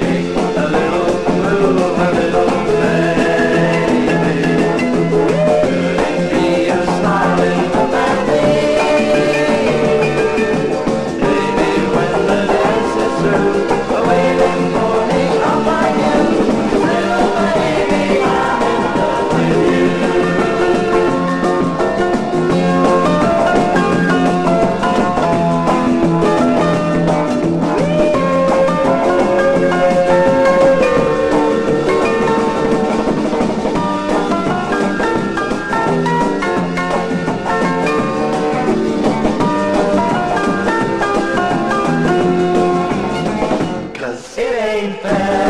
shake. serei em.